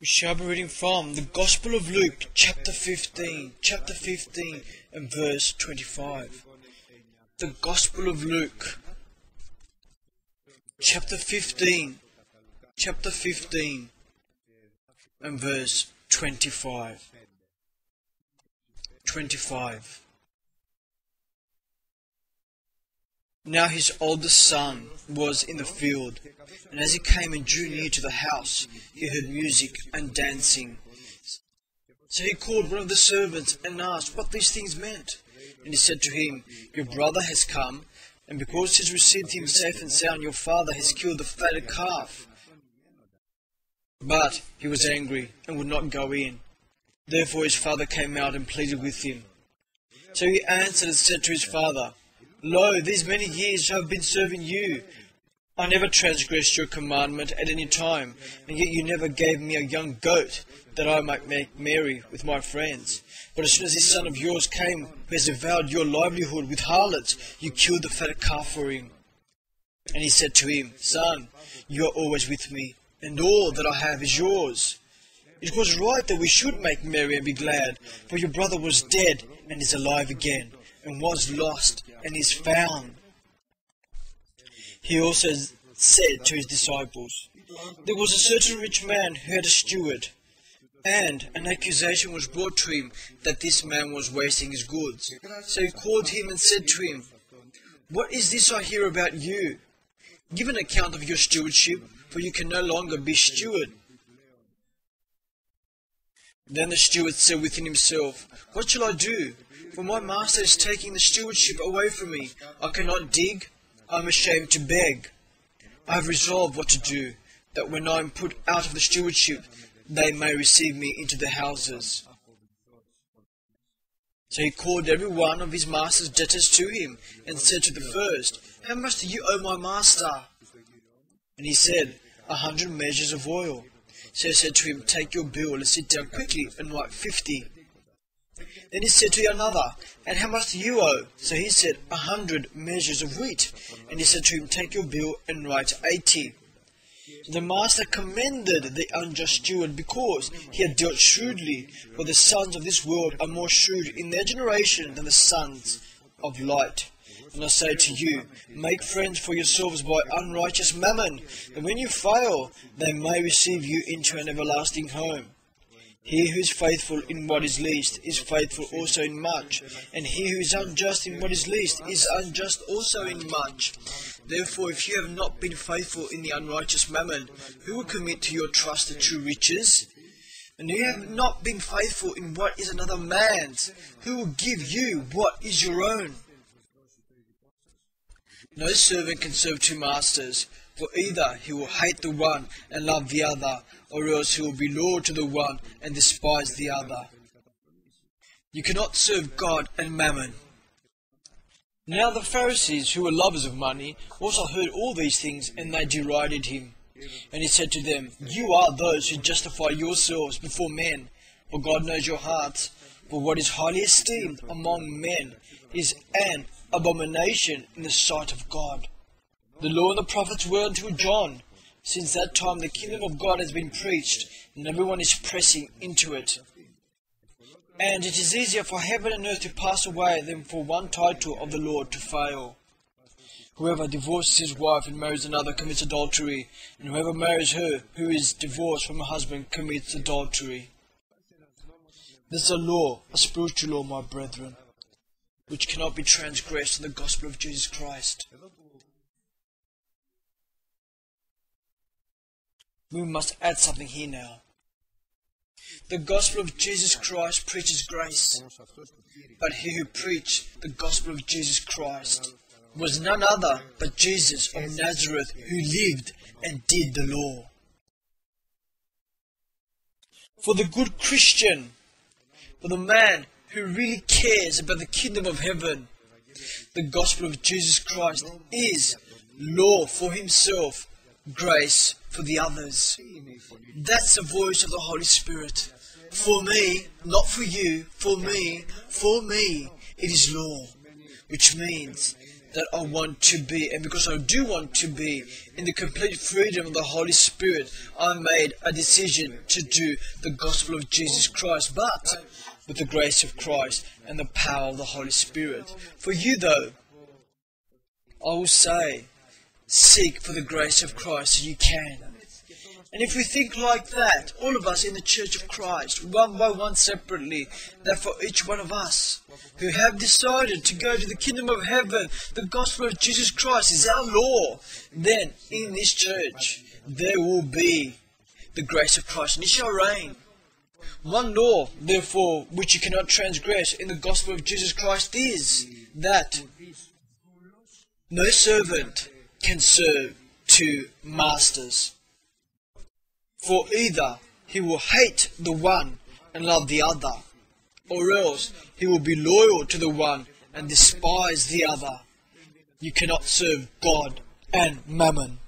We shall be reading from the Gospel of Luke, chapter 15, chapter 15, and verse 25. The Gospel of Luke, chapter 15, chapter 15, and verse 25. 25. Now his oldest son was in the field, and as he came and drew near to the house, he heard music and dancing. So he called one of the servants and asked what these things meant. And he said to him, Your brother has come, and because he has received him safe and sound, your father has killed the fatted calf. But he was angry and would not go in. Therefore his father came out and pleaded with him. So he answered and said to his father, Lo, these many years I have been serving you. I never transgressed your commandment at any time, and yet you never gave me a young goat that I might make merry with my friends. But as soon as this son of yours came, who has devoured your livelihood with harlots, you killed the fat calf for him. And he said to him, Son, you are always with me, and all that I have is yours. It was right that we should make merry and be glad, for your brother was dead and is alive again, and was lost and is found. He also said to his disciples, There was a certain rich man who had a steward, and an accusation was brought to him that this man was wasting his goods. So he called him and said to him, What is this I hear about you? Give an account of your stewardship, for you can no longer be steward. Then the steward said within himself, What shall I do? For my master is taking the stewardship away from me. I cannot dig. I am ashamed to beg. I have resolved what to do, that when I am put out of the stewardship, they may receive me into the houses. So he called every one of his master's debtors to him, and said to the first, How much do you owe my master? And he said, A hundred measures of oil. So he said to him, Take your bill and sit down quickly and write fifty. Then he said to another, And how much do you owe? So he said, A hundred measures of wheat. And he said to him, Take your bill and write eighty. The master commended the unjust steward because he had dealt shrewdly, for the sons of this world are more shrewd in their generation than the sons of light. And I say to you, make friends for yourselves by unrighteous mammon, that when you fail, they may receive you into an everlasting home. He who is faithful in what is least is faithful also in much, and he who is unjust in what is least is unjust also in much. Therefore, if you have not been faithful in the unrighteous mammon, who will commit to your trust the true riches? And if you have not been faithful in what is another man's, who will give you what is your own? No servant can serve two masters, for either he will hate the one and love the other, or else he will be loyal to the one and despise the other. You cannot serve God and mammon. Now the Pharisees, who were lovers of money, also heard all these things, and they derided him. And he said to them, You are those who justify yourselves before men, for God knows your hearts. For what is highly esteemed among men is an abomination in the sight of God. The law and the prophets were until John. Since that time the kingdom of God has been preached, and everyone is pressing into it. And it is easier for heaven and earth to pass away than for one title of the Lord to fail. Whoever divorces his wife and marries another commits adultery, and whoever marries her who is divorced from her husband commits adultery. This is a law, a spiritual law, my brethren, which cannot be transgressed in the gospel of Jesus Christ. We must add something here now. The gospel of Jesus Christ preaches grace, but he who preached the gospel of Jesus Christ was none other but Jesus of Nazareth who lived and did the law. For the good Christian, for the man who really cares about the kingdom of heaven, the gospel of Jesus Christ is law for himself, grace for the others. That's the voice of the Holy Spirit. For me, not for you, for me, for me, it is law, which means that I want to be, and because I do want to be in the complete freedom of the Holy Spirit, I made a decision to do the gospel of Jesus Christ, but with the grace of Christ and the power of the Holy Spirit. For you, though, I will say, seek for the grace of Christ so you can. And if we think like that, all of us in the Church of Christ, one by one separately, that for each one of us who have decided to go to the kingdom of heaven, the gospel of Jesus Christ is our law, then in this church there will be the grace of Christ and it shall reign. One law, therefore, which you cannot transgress in the gospel of Jesus Christ is that no servant can serve two masters. For either he will hate the one and love the other, or else he will be loyal to the one and despise the other. You cannot serve God and mammon.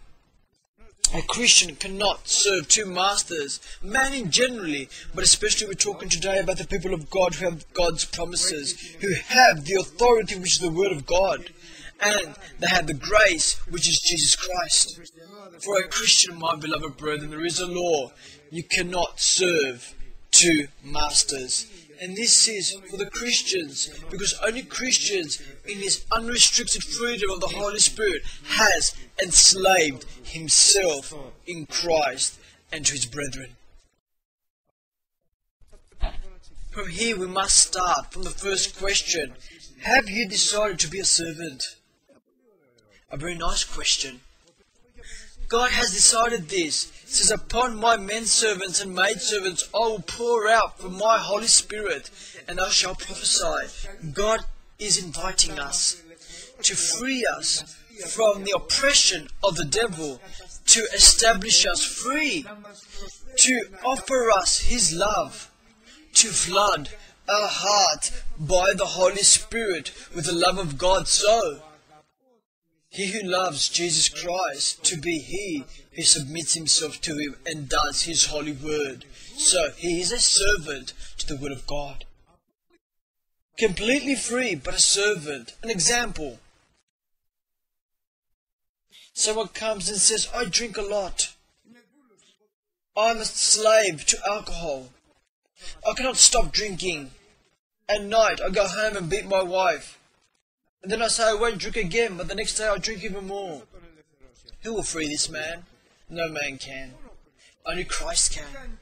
A Christian cannot serve two masters, man in generally, but especially we're talking today about the people of God who have God's promises, who have the authority which is the Word of God, and they have the grace which is Jesus Christ. For a Christian, my beloved brethren, there is a law. You cannot serve two masters. And this is for the Christians, because only Christians, in his unrestricted freedom of the Holy Spirit, has enslaved himself in Christ and to his brethren. From here we must start from the first question. Have you decided to be a servant? A very nice question. God has decided this. He says, Upon my men servants and maid servants I will pour out from my Holy Spirit, and I shall prophesy. God is inviting us to free us from the oppression of the devil, to establish us free, to offer us His love, to flood our heart by the Holy Spirit with the love of God so he who loves Jesus Christ to be he who submits himself to him and does his holy word. So he is a servant to the word of God. Completely free, but a servant. An example. Someone comes and says, I drink a lot. I'm a slave to alcohol. I cannot stop drinking. At night, I go home and beat my wife. And then I say I won't drink again, but the next day I drink even more. Who will free this man? No man can. Only Christ can.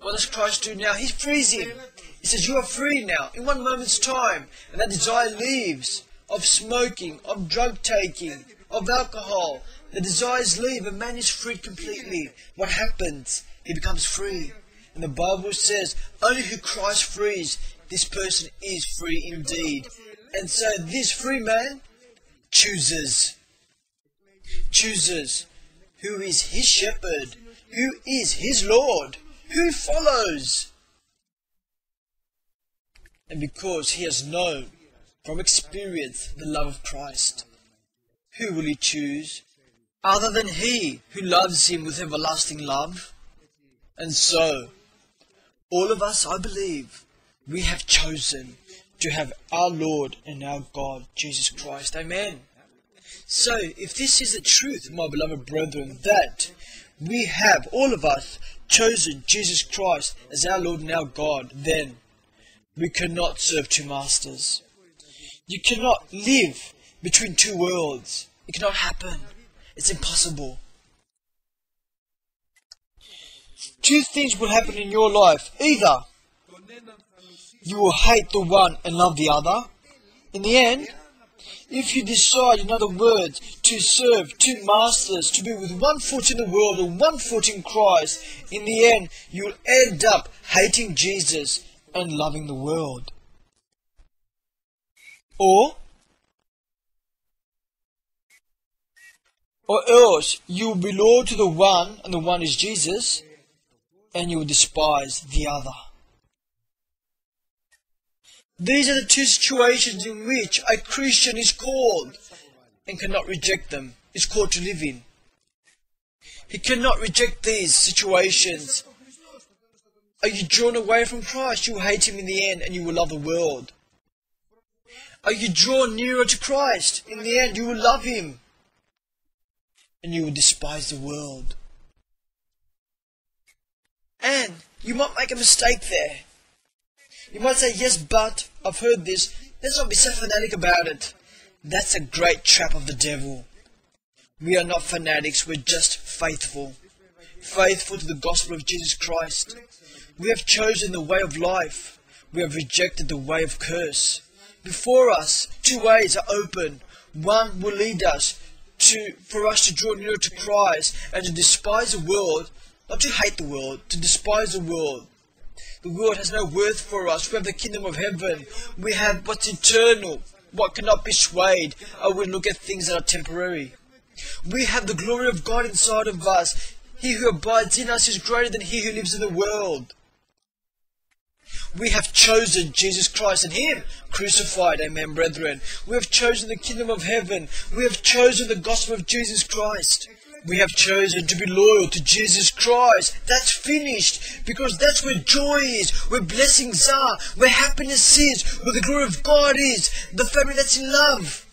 What does Christ do now? He frees him. He says, You are free now, in one moment's time. And that desire leaves of smoking, of drug taking, of alcohol. The desires leave, and man is freed completely. What happens? He becomes free. And the Bible says, Only who Christ frees, this person is free indeed. And so this free man chooses, chooses who is his shepherd, who is his Lord, who follows. And because he has known from experience the love of Christ, who will he choose other than he who loves him with everlasting love? And so, all of us, I believe, we have chosen to have our Lord and our God, Jesus Christ. Amen. So, if this is the truth, my beloved brethren, that we have, all of us, chosen Jesus Christ as our Lord and our God, then we cannot serve two masters. You cannot live between two worlds. It cannot happen. It's impossible. Two things will happen in your life. Either you will hate the one and love the other. In the end, if you decide, in other words, to serve two masters, to be with one foot in the world and one foot in Christ, in the end, you'll end up hating Jesus and loving the world. Or, or else you will be loyal to the one, and the one is Jesus, and you will despise the other. These are the two situations in which a Christian is called and cannot reject them. Is called to live in. He cannot reject these situations. Are you drawn away from Christ? You will hate him in the end and you will love the world. Are you drawn nearer to Christ? In the end, you will love Him. And you will despise the world. And you might make a mistake there. You might say, yes, but I've heard this. Let's not be so fanatic about it. That's a great trap of the devil. We are not fanatics, we're just faithful. Faithful to the gospel of Jesus Christ. We have chosen the way of life. We have rejected the way of curse. Before us, two ways are open. One will lead us to, for us to draw nearer to Christ and to despise the world, not to hate the world, to despise the world. The world has no worth for us. We have the kingdom of heaven. We have what's eternal, what cannot be swayed. Oh, I will look at things that are temporary. We have the glory of God inside of us. He who abides in us is greater than he who lives in the world. We have chosen Jesus Christ and Him crucified, amen, brethren. We have chosen the kingdom of heaven. We have chosen the gospel of Jesus Christ. We have chosen to be loyal to Jesus Christ. That's finished because that's where joy is, where blessings are, where happiness is, where the glory of God is, the family that's in love,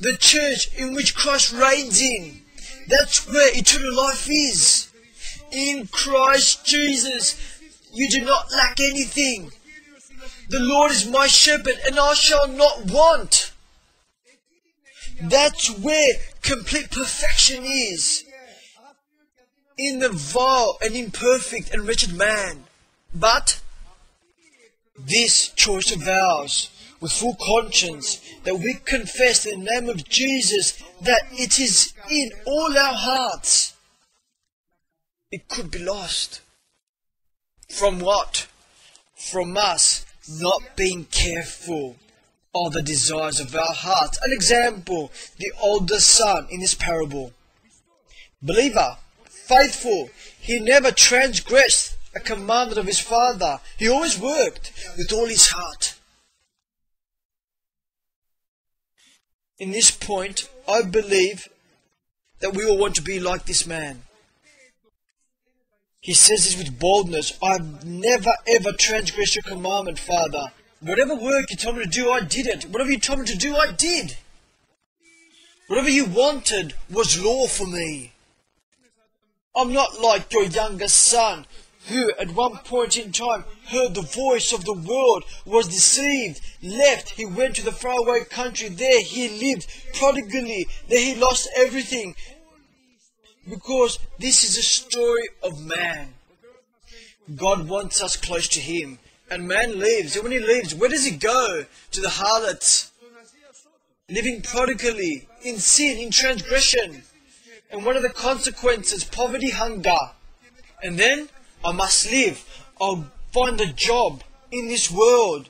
the church in which Christ reigns in. That's where eternal life is. In Christ Jesus, you do not lack anything. The Lord is my shepherd, and I shall not want. That's where complete perfection is in the vile and imperfect and wretched man. But this choice of ours, with full conscience, that we confess in the name of Jesus that it is in all our hearts, it could be lost. From what? From us not being careful of the desires of our hearts. An example, the older son in this parable. Believer, faithful. He never transgressed a commandment of his father. He always worked with all his heart. In this point, I believe that we all want to be like this man. He says this with boldness I've never ever transgressed your commandment, Father. Whatever work you told me to do, I did it. Whatever you told me to do, I did. Whatever you wanted was law for me. I'm not like your younger son, who at one point in time heard the voice of the world, was deceived, left, he went to the faraway country, there he lived prodigally, there he lost everything. Because this is a story of man. God wants us close to him. And man leaves. And when he leaves, where does he go? To the harlots. Living prodigally, in sin, in transgression. And what are the consequences? Poverty, hunger. And then I must live. I'll find a job in this world.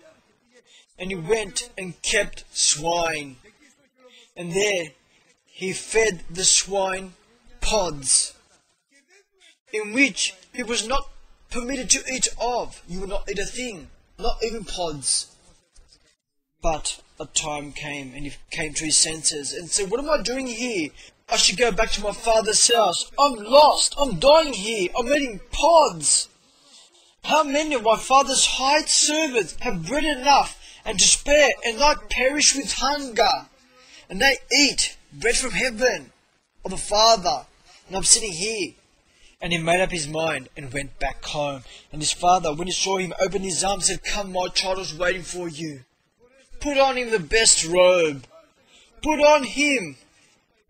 And he went and kept swine. And there he fed the swine pods, in which he was not permitted to eat of. You would not eat a thing, not even pods. But a time came, and he came to his senses and said, What am I doing here? I should go back to my father's house. I'm lost. I'm dying here. I'm eating pods. How many of my father's hired servants have bread enough and to spare, and not perish with hunger? And they eat bread from heaven of the Father, and I'm sitting here. And he made up his mind and went back home. And his father, when he saw him, opened his arms and said, Come, my child is waiting for you. Put on him the best robe. Put on him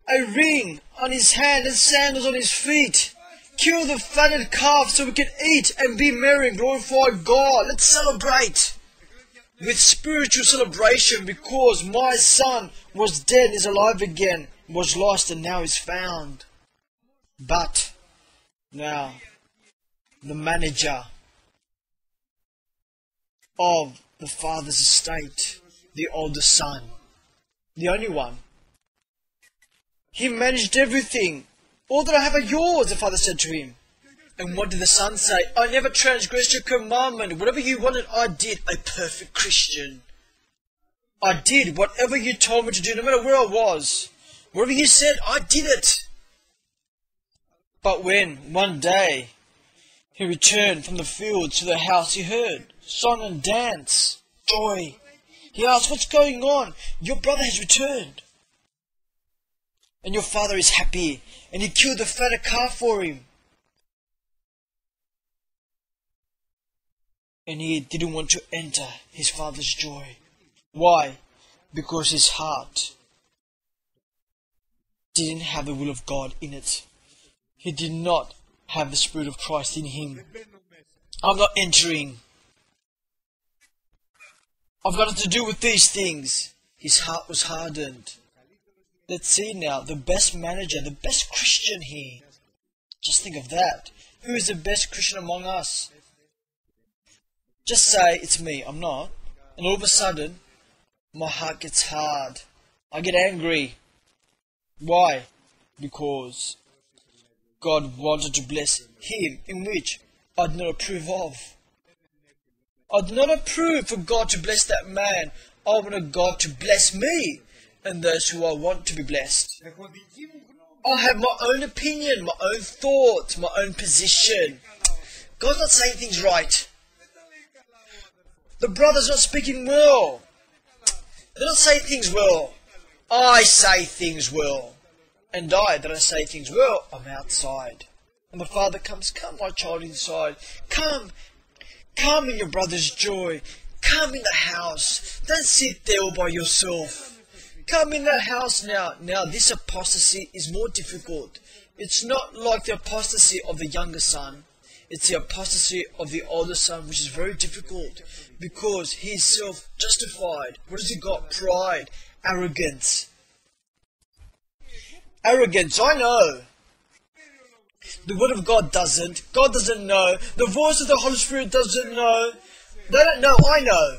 a ring on his hand and sandals on his feet. Kill the fatted calf so we can eat and be merry and glorify God. Let's celebrate with spiritual celebration because my son was dead and is alive again, was lost and now is found. But now the manager of the father's estate, the older son, the only one he managed everything. All that I have are yours, the father said to him. And what did the son say? I never transgressed your commandment. Whatever you wanted, I did. A perfect Christian. I did whatever you told me to do, no matter where I was. Whatever you said, I did it. But when, one day, he returned from the field to the house, he heard song and dance, joy, He asked, What's going on? Your brother has returned. And your father is happy, and he killed the fatter calf for him. And he didn't want to enter his father's joy. Why? Because his heart didn't have the will of God in it. He did not have the Spirit of Christ in him. I'm not entering. I've got to do with these things. His heart was hardened. Let's see now, the best manager, the best Christian here. Just think of that. Who is the best Christian among us? Just say, it's me, I'm not. And all of a sudden, my heart gets hard. I get angry. Why? Because God wanted to bless him in which I did not approve of. I did not approve for God to bless that man. I wanted God to bless me and those who I want to be blessed. I have my own opinion, my own thoughts, my own position. God's not saying things right. The brother's not speaking well. They don't say things well. I say things well. And I, that I say things well, I'm outside. And the father comes, Come, my child, inside. Come, come in your brother's joy. Come in the house. Don't sit there all by yourself. Come in the house now. Now, this apostasy is more difficult. It's not like the apostasy of the younger son. It's the apostasy of the older son, which is very difficult because he is self justified. What has he got? Pride, arrogance. Arrogance, I know. The Word of God doesn't. God doesn't know. The voice of the Holy Spirit doesn't know. They don't know. I know.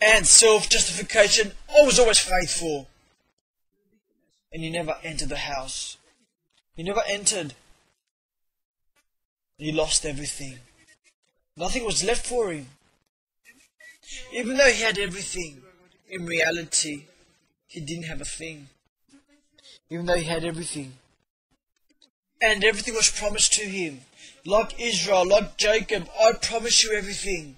And self justification. I was always faithful. And he never entered the house. He never entered. He lost everything. Nothing was left for him. Even though he had everything, in reality, he didn't have a thing. Even though he had everything. And everything was promised to him. Like Israel, like Jacob, I promise you everything.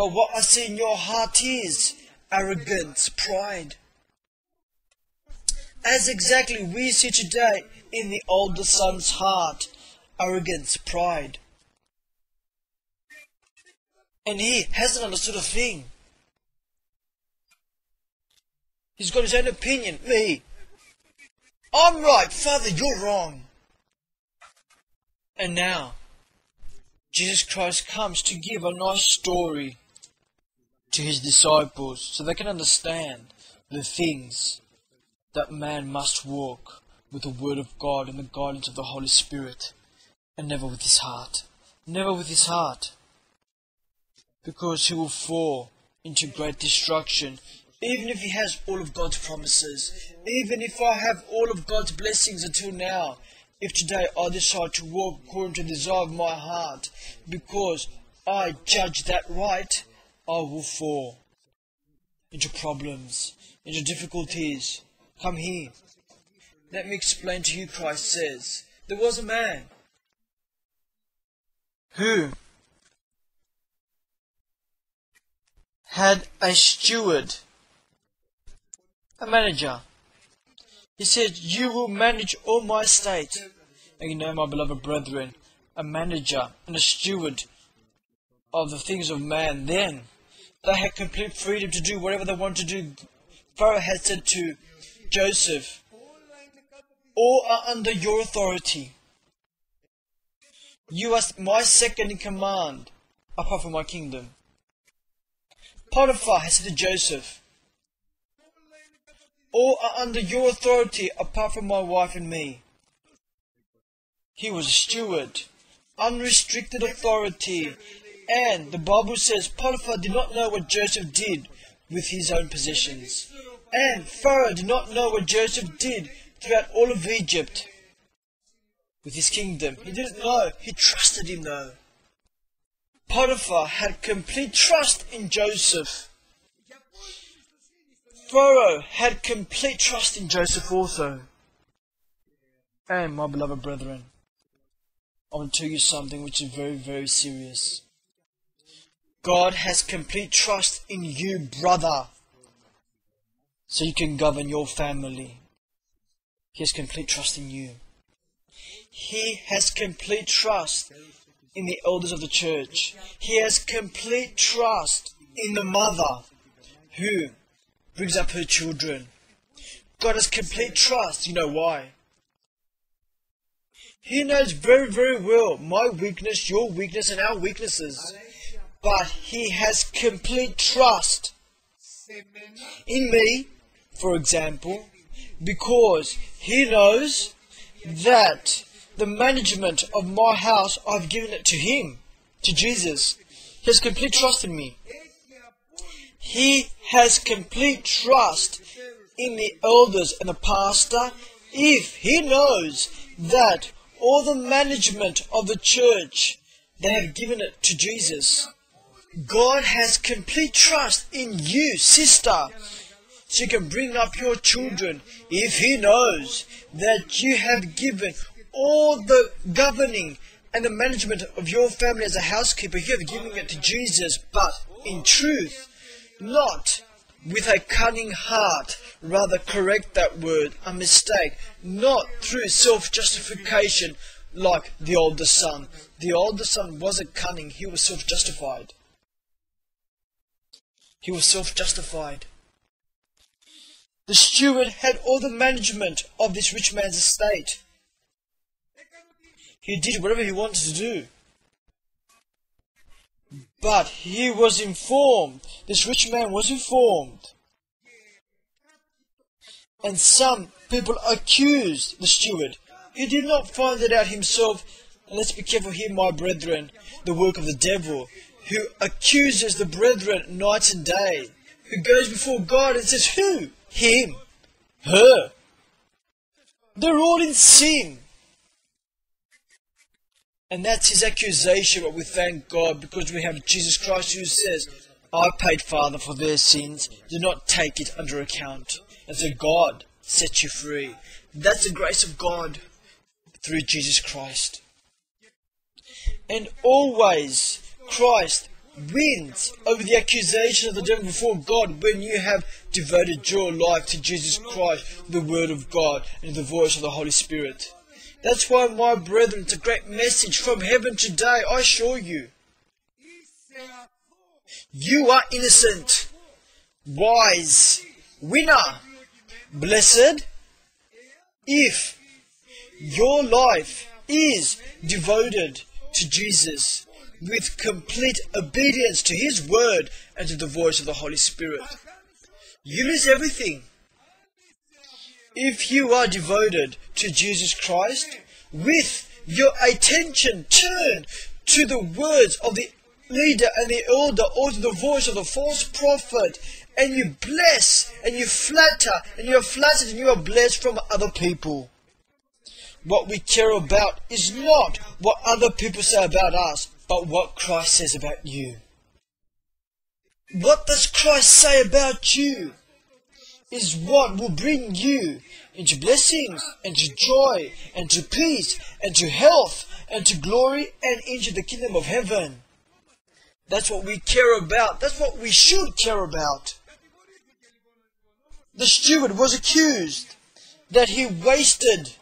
But what I see in your heart is arrogance, pride. As exactly we see today in the older son's heart, arrogance, pride. And he hasn't understood a thing. He's got his own opinion. Me. I'm right, Father, you're wrong. And now, Jesus Christ comes to give a nice story to his disciples so they can understand the things that man must walk with the Word of God and the guidance of the Holy Spirit, and never with his heart. Never with his heart. Because he will fall into great destruction, even if he has all of God's promises, even if I have all of God's blessings until now. If today I decide to walk according to the desire of my heart, because I judge that right, I will fall into problems, into difficulties. Come here. Let me explain to you, Christ says. There was a man who had a steward, a manager. He said, You will manage all my estate. And you know, my beloved brethren, a manager and a steward of the things of man then. They had complete freedom to do whatever they wanted to do. Pharaoh had said to Joseph, All are under your authority. You are my second in command, apart from my kingdom. Potiphar has said to Joseph, All are under your authority apart from my wife and me. He was a steward, unrestricted authority, and the Bible says Potiphar did not know what Joseph did with his own possessions. And Pharaoh did not know what Joseph did throughout all of Egypt with his kingdom. He didn't know. He trusted him though. Potiphar had complete trust in Joseph. Pharaoh had complete trust in Joseph also. And my beloved brethren, I want to tell you something which is very, very serious. God has complete trust in you, brother, so you can govern your family. He has complete trust in you. He has complete trust in the elders of the church. He has complete trust in the mother who brings up her children. God has complete trust. You know why? He knows very, very well my weakness, your weakness, and our weaknesses. But He has complete trust in me, for example, because He knows that the management of my house, I've given it to Him, to Jesus. He has complete trust in me. He has complete trust in the elders and the pastor if he knows that all the management of the church, they have given it to Jesus. God has complete trust in you, sister. You can bring up your children if He knows that you have given all the governing and the management of your family as a housekeeper, you have given it to Jesus, but in truth, not with a cunning heart, rather correct that word, a mistake, not through self justification like the older son. The older son wasn't cunning, he was self justified. He was self justified. The steward had all the management of this rich man's estate. He did whatever he wanted to do. But he was informed. This rich man was informed. And some people accused the steward. He did not find it out himself. And let's be careful here, my brethren, the work of the devil, who accuses the brethren night and day, who goes before God and says, Who? Him. Her. They're all in sin. And that's his accusation, but we thank God because we have Jesus Christ who says, I paid, Father, for their sins. Do not take it under account. And so God set you free. That's the grace of God through Jesus Christ. And always Christ wins over the accusation of the devil before God when you have devoted your life to Jesus Christ, the Word of God, and the voice of the Holy Spirit. That's why, my brethren, it's a great message from heaven today, I assure you. You are innocent, wise, winner, blessed, if your life is devoted to Jesus with complete obedience to His word and to the voice of the Holy Spirit. You lose everything. If you are devoted to Jesus Christ, with your attention turned to the words of the leader and the elder or to the voice of the false prophet, and you bless and you flatter and you are flattered and you are blessed from other people. What we care about is not what other people say about us, but what Christ says about you. What does Christ say about you? is what will bring you into blessings and to joy and to peace and to health and to glory and into the kingdom of heaven. That's what we care about. That's what we should care about. The steward was accused that he wasted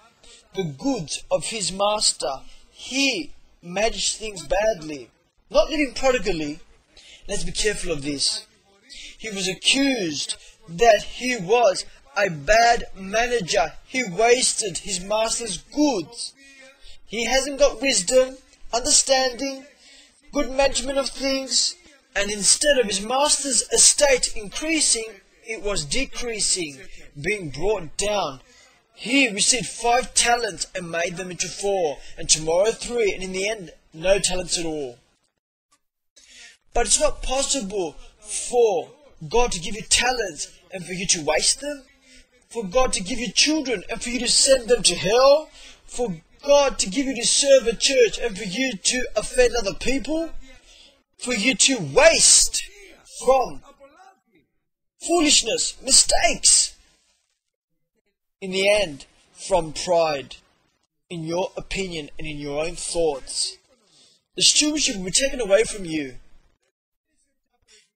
the goods of his master. He managed things badly, not living prodigally. Let's be careful of this. He was accused that he was a bad manager. He wasted his master's goods. He hasn't got wisdom, understanding, good management of things, and instead of his master's estate increasing, it was decreasing, being brought down. He received five talents and made them into four, and tomorrow three, and in the end, no talents at all. But it's not possible for God to give you talents and for you to waste them? For God to give you children and for you to send them to hell? For God to give you to serve a church and for you to offend other people? For you to waste from foolishness, mistakes? In the end, from pride, in your opinion and in your own thoughts. The stewardship will be taken away from you.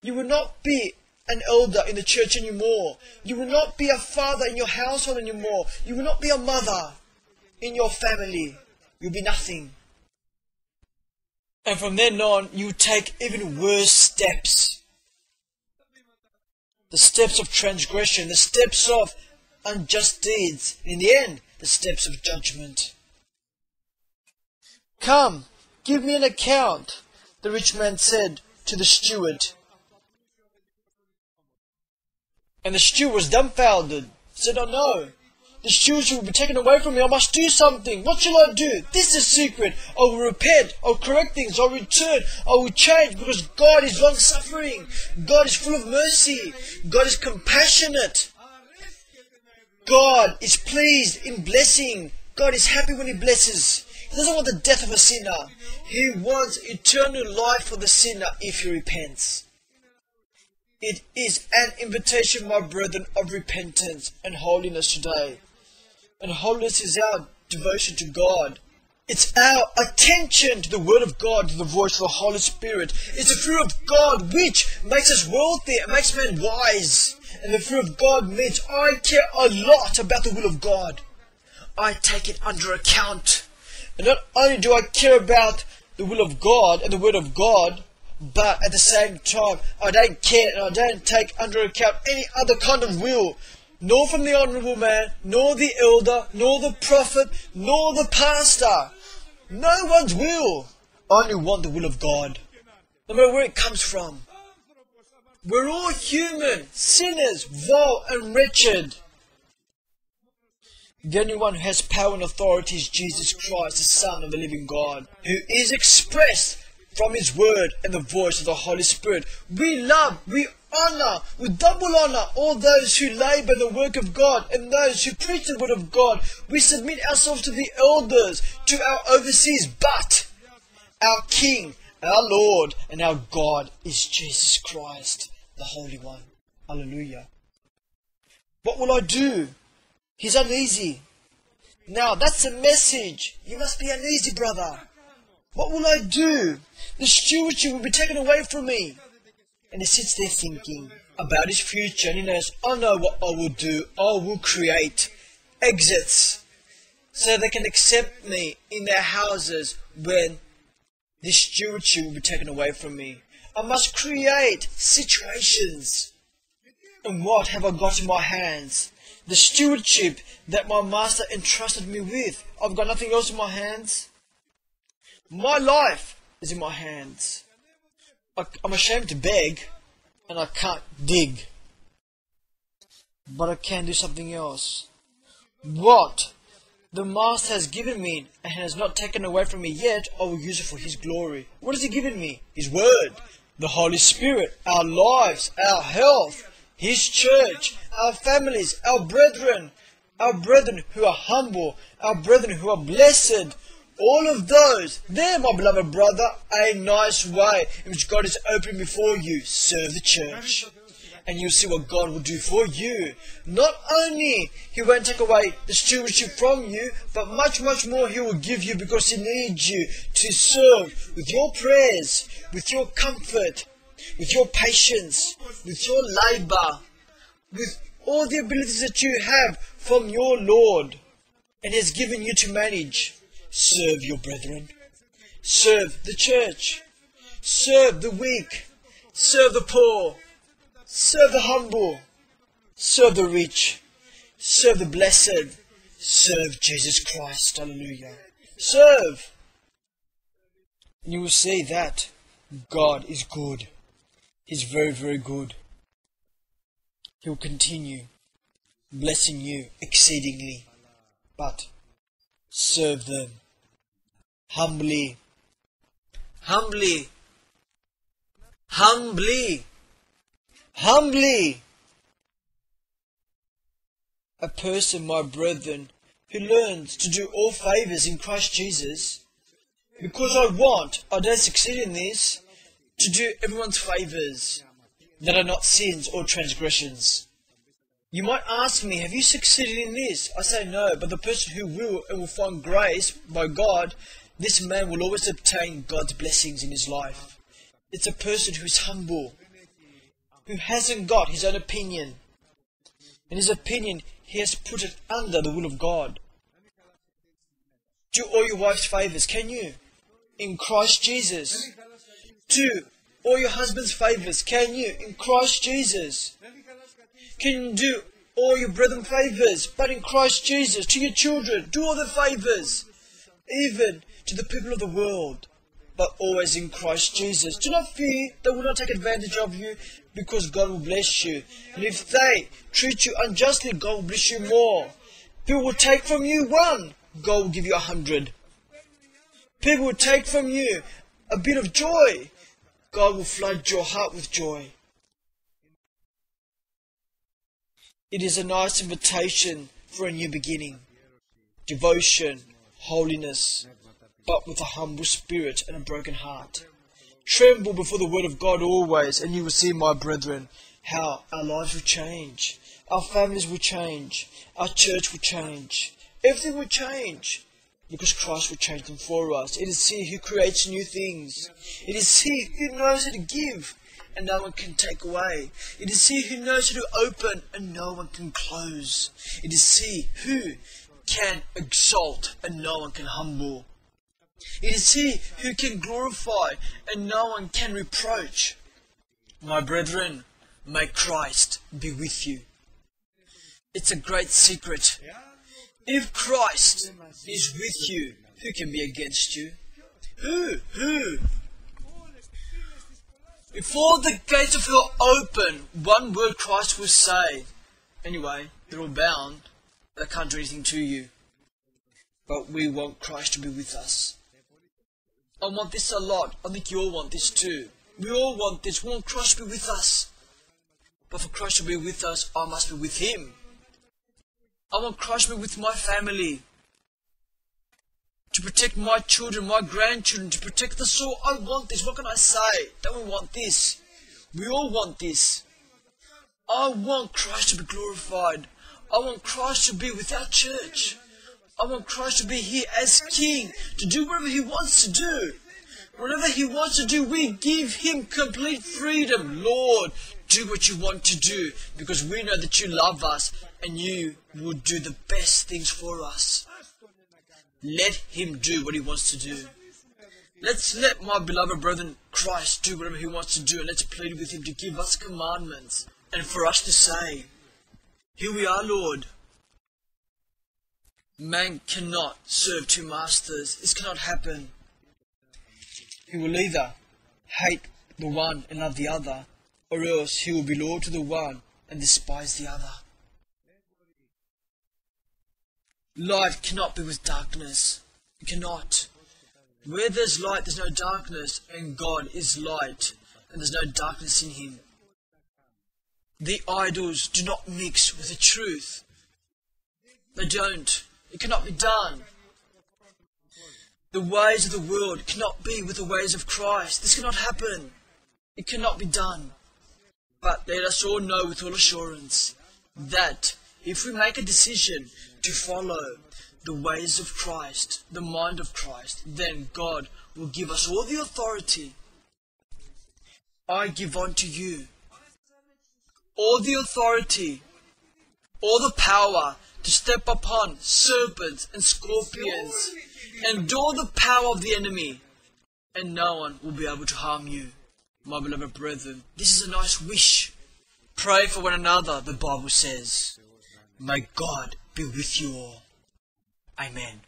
You will not be an elder in the church anymore. You will not be a father in your household anymore. You will not be a mother in your family. You'll be nothing. And from then on, you take even worse steps. The steps of transgression, the steps of unjust deeds, in the end, the steps of judgment. Come, give me an account, the rich man said to the steward. And the steward was dumbfounded, said, Oh no, the stewardship will be taken away from me. I must do something. What shall I do? This is secret. I will repent. I'll correct things. I'll return. I will change because God is long suffering. God is full of mercy. God is compassionate. God is pleased in blessing. God is happy when He blesses. He doesn't want the death of a sinner. He wants eternal life for the sinner if he repents. It is an invitation, my brethren, of repentance and holiness today. And holiness is our devotion to God. It's our attention to the Word of God, to the voice of the Holy Spirit. It's the fruit of God which makes us wealthy and makes men wise. And the fruit of God means I care a lot about the will of God. I take it under account. And not only do I care about the will of God and the Word of God, but at the same time, I don't care and I don't take under account any other kind of will nor from the honourable man, nor the elder, nor the prophet, nor the pastor. No one's will. I only want the will of God. No matter where it comes from. We're all human, sinners, vile and wretched. The only one who has power and authority is Jesus Christ, the Son of the living God, who is expressed from His Word and the voice of the Holy Spirit. We love, we honor, with double honor, all those who labor the work of God and those who preach the word of God. We submit ourselves to the elders, to our overseers, but our King, our Lord, and our God is Jesus Christ, the Holy One. Hallelujah. What will I do? He's uneasy. Now, that's a message. You must be uneasy, brother. What will I do? The stewardship will be taken away from me. And he sits there thinking about his future and he knows, I know what I will do. I will create exits so they can accept me in their houses when this stewardship will be taken away from me. I must create situations. And what have I got in my hands? The stewardship that my master entrusted me with. I've got nothing else in my hands. My life is in my hands. I'm ashamed to beg, and I can't dig. But I can do something else. What the Master has given me and has not taken away from me yet, I will use it for His glory. What has He given me? His Word, the Holy Spirit, our lives, our health, His church, our families, our brethren, our brethren who are humble, our brethren who are blessed, all of those, there, my beloved brother, a nice way in which God is opening before you. Serve the church. And you'll see what God will do for you. Not only He won't take away the stewardship from you, but much, much more He will give you because He needs you to serve with your prayers, with your comfort, with your patience, with your labor, with all the abilities that you have from your Lord and has given you to manage. Serve your brethren. Serve the church. Serve the weak. Serve the poor. Serve the humble. Serve the rich. Serve the blessed. Serve Jesus Christ. Hallelujah. Serve. You will see that God is good. He's very, very good. He will continue blessing you exceedingly. But serve them humbly, humbly, humbly, humbly. A person, my brethren, who learns to do all favors in Christ Jesus, because I want, I don't succeed in this, to do everyone's favors that are not sins or transgressions. You might ask me, have you succeeded in this? I say no, but the person who will and will find grace by God this man will always obtain God's blessings in his life. It's a person who is humble, who hasn't got his own opinion. In his opinion, he has put it under the will of God. Do all your wife's favors, can you? In Christ Jesus. Do all your husband's favors, can you? In Christ Jesus. Can you do all your brethren favors, but in Christ Jesus, to your children, do all the favors, even to the people of the world, but always in Christ Jesus. Do not fear, they will not take advantage of you, because God will bless you. And if they treat you unjustly, God will bless you more. People will take from you one, God will give you a hundred. People will take from you a bit of joy, God will flood your heart with joy. It is a nice invitation for a new beginning. Devotion, holiness, but with a humble spirit and a broken heart. Tremble before the word of God always, and you will see, my brethren, how our lives will change. Our families will change. Our church will change. Everything will change. Because Christ will change them for us. It is He who creates new things. It is He who knows how to give and no one can take away. It is He who knows how to open and no one can close. It is He who can exalt and no one can humble. It is He who can glorify and no one can reproach. My brethren, may Christ be with you. It's a great secret. If Christ is with you, who can be against you? Who? Who? Before the gates of hell open, one word Christ will say. Anyway, they're all bound. They can't do anything to you. But we want Christ to be with us. I want this a lot. I think you all want this too. We all want this. We want Christ to be with us. But for Christ to be with us, I must be with Him. I want Christ be with my family to protect my children, my grandchildren, to protect the soul. I want this. What can I say? Don't we want this? We all want this. I want Christ to be glorified. I want Christ to be with our church. I want Christ to be here as King, to do whatever He wants to do. Whatever He wants to do, we give Him complete freedom. Lord, do what you want to do, because we know that you love us and you will do the best things for us. Let him do what he wants to do. Let's let my beloved brethren Christ do whatever he wants to do and let's plead with him to give us commandments and for us to say, Here we are, Lord. Man cannot serve two masters. This cannot happen. He will either hate the one and love the other, or else he will be loyal to the one and despise the other. Light cannot be with darkness. It cannot. Where there's light, there's no darkness, and God is light, and there's no darkness in him. The idols do not mix with the truth. They don't. It cannot be done. The ways of the world cannot be with the ways of Christ. This cannot happen. It cannot be done. But let us all know with all assurance that if we make a decision to follow the ways of Christ, the mind of Christ, then God will give us all the authority. I give unto you all the authority, all the power to step upon serpents and scorpions and all the power of the enemy, and no one will be able to harm you, my beloved brethren. This is a nice wish. Pray for one another, the Bible says. May God be with you all. Amen.